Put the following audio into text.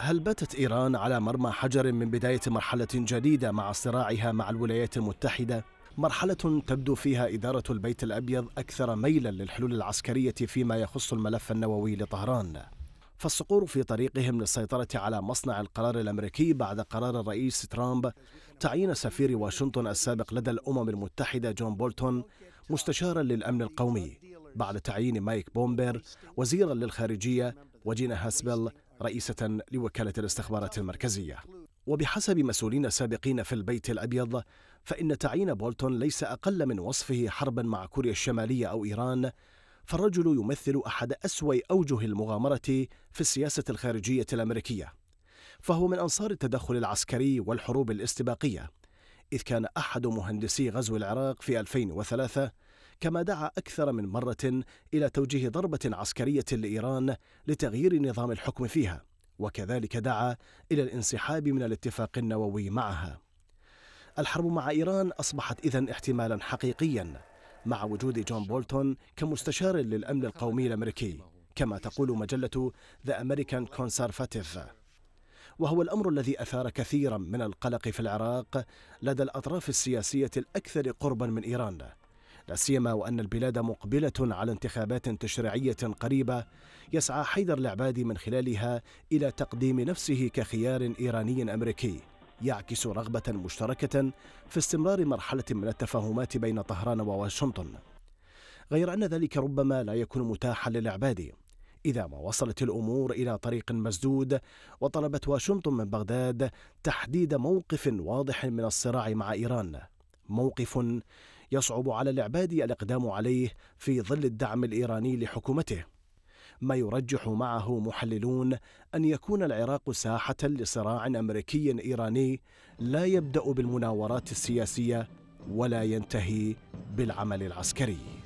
هل باتت إيران على مرمى حجر من بداية مرحلة جديدة مع صراعها مع الولايات المتحدة؟ مرحلة تبدو فيها إدارة البيت الأبيض أكثر ميلا للحلول العسكرية فيما يخص الملف النووي لطهران فالصقور في طريقهم للسيطرة على مصنع القرار الأمريكي بعد قرار الرئيس ترامب تعيين سفير واشنطن السابق لدى الأمم المتحدة جون بولتون مستشارا للأمن القومي بعد تعيين مايك بومبيو وزيرا للخارجية وجينا هاسبل رئيسة لوكالة الاستخبارات المركزية. وبحسب مسؤولين سابقين في البيت الأبيض فإن تعيين بولتون ليس أقل من وصفه حربا مع كوريا الشمالية أو إيران فالرجل يمثل أحد أسوأ أوجه المغامرة في السياسة الخارجية الأمريكية فهو من أنصار التدخل العسكري والحروب الاستباقية إذ كان أحد مهندسي غزو العراق في 2003 كما دعا أكثر من مرة إلى توجيه ضربة عسكرية لإيران لتغيير نظام الحكم فيها وكذلك دعا إلى الانسحاب من الاتفاق النووي معها. الحرب مع إيران أصبحت إذن احتمالا حقيقيا مع وجود جون بولتون كمستشار للأمن القومي الأمريكي كما تقول مجلة The American Conservative. وهو الأمر الذي أثار كثيرا من القلق في العراق لدى الأطراف السياسية الأكثر قربا من إيران. لا سيما وأن البلاد مقبلة على انتخابات تشريعية قريبة يسعى حيدر العبادي من خلالها إلى تقديم نفسه كخيار إيراني أمريكي يعكس رغبة مشتركة في استمرار مرحلة من التفاهمات بين طهران وواشنطن. غير أن ذلك ربما لا يكون متاحا للعبادي إذا ما وصلت الأمور إلى طريق مسدود وطلبت واشنطن من بغداد تحديد موقف واضح من الصراع مع إيران. موقف يصعب على العبادي الإقدام عليه في ظل الدعم الإيراني لحكومته. ما يرجح معه محللون أن يكون العراق ساحة لصراع أمريكي إيراني لا يبدأ بالمناورات السياسية ولا ينتهي بالعمل العسكري.